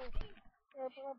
Problem.